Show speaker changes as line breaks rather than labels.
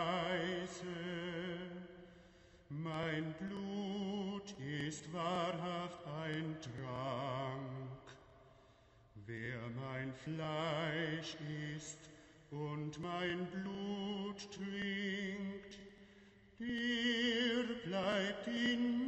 Speise, mein Blut ist wahrhaft ein Trank. Wer mein Fleisch isst und mein Blut trinkt, der bleibt in